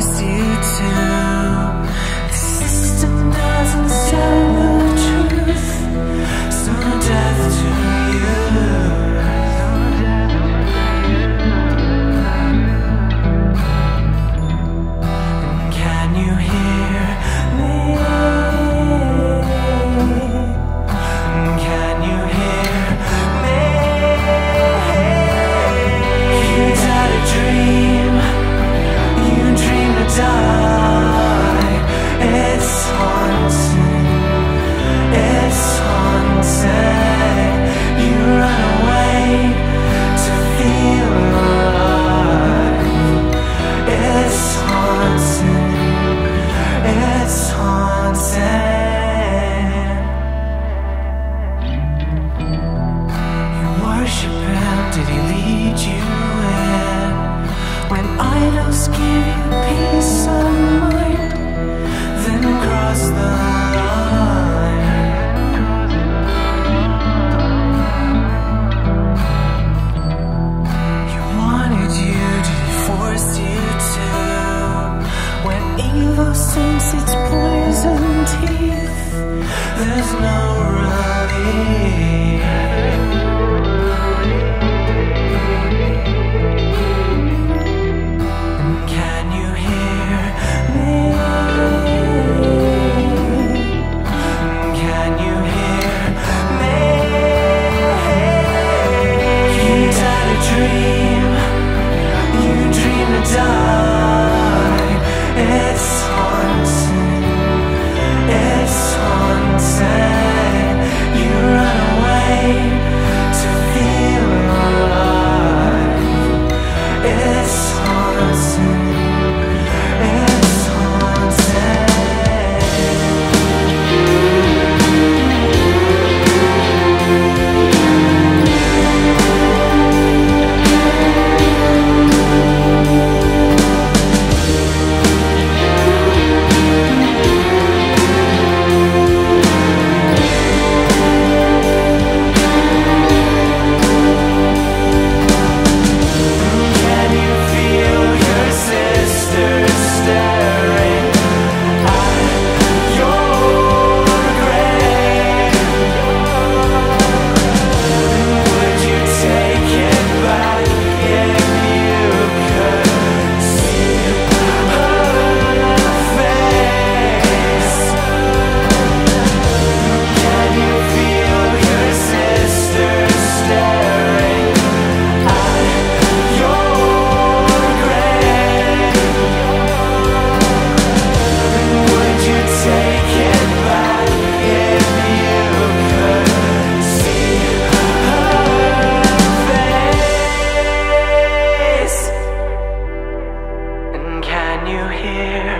force you to. The system doesn't tell the truth. So death to did he lead you in? When idols give you peace of mind, then cross the line. He wanted you, did he force you to? When evil sinks its poisoned teeth, there's no here.